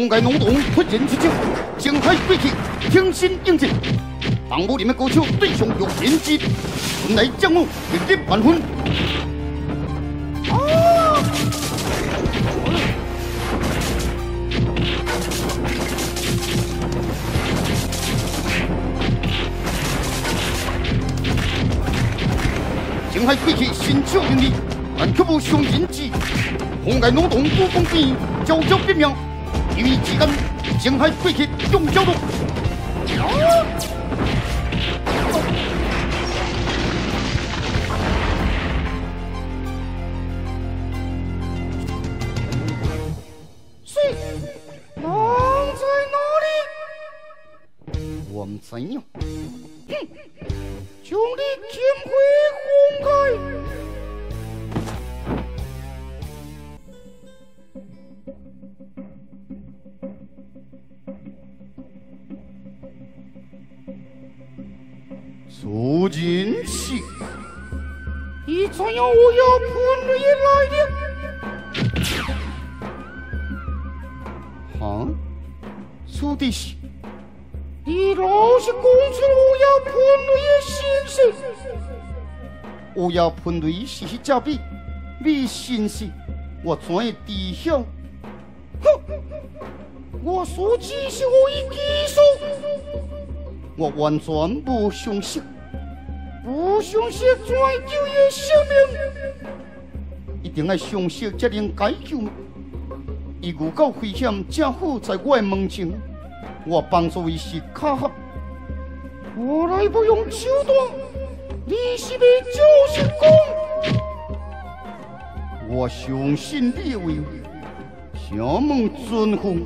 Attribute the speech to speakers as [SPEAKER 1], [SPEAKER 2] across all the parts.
[SPEAKER 1] 红盖浓洞突然出境，惊海鬼气，挺身应战。当武林的高手对上用人机，本来将我一点万分。惊海鬼气，心潮淋漓，但却不伤人机。红盖浓洞不风边，招招变妙。一语之间，惊海鬼气用交动。
[SPEAKER 2] 谁？人在哪里？
[SPEAKER 1] 我唔知呀。
[SPEAKER 2] 将你牵回
[SPEAKER 1] 楚人气，
[SPEAKER 2] 你怎样我要叛逆来的？
[SPEAKER 1] 哈？楚的是
[SPEAKER 2] 你老是讲出我要叛逆的心事。
[SPEAKER 1] 我要喷雷是迄只笔，你信是？我怎会知晓？
[SPEAKER 2] 哼！我所知是我已记述。
[SPEAKER 1] 我完全不相信，
[SPEAKER 2] 不相信怎救伊性命？
[SPEAKER 1] 一定要相信才能解救吗？伊遇到危险，正好在我的门前，我帮助伊是巧合。
[SPEAKER 2] 我来不用手段，你是要就是讲？
[SPEAKER 1] 我相信你的话，城门尊奉，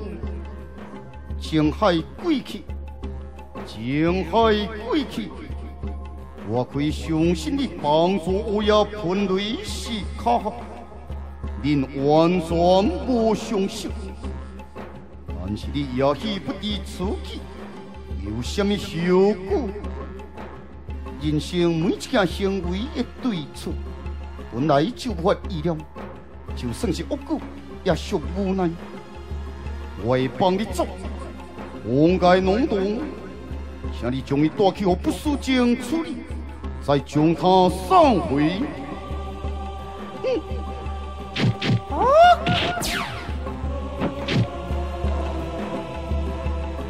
[SPEAKER 1] 青海鬼气。惊海归去，我可以相信你帮助我要喷雷是巧合，您完全不相信。但是你也许不知此计有什么效果。人生每一件行为的对错，本来就无法预料，就算是恶果，也属无奈。我会帮你做，红盖浓洞。请你将伊带去我不输精处理，再将他送回。
[SPEAKER 2] 啊！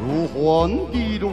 [SPEAKER 1] 如幻地路。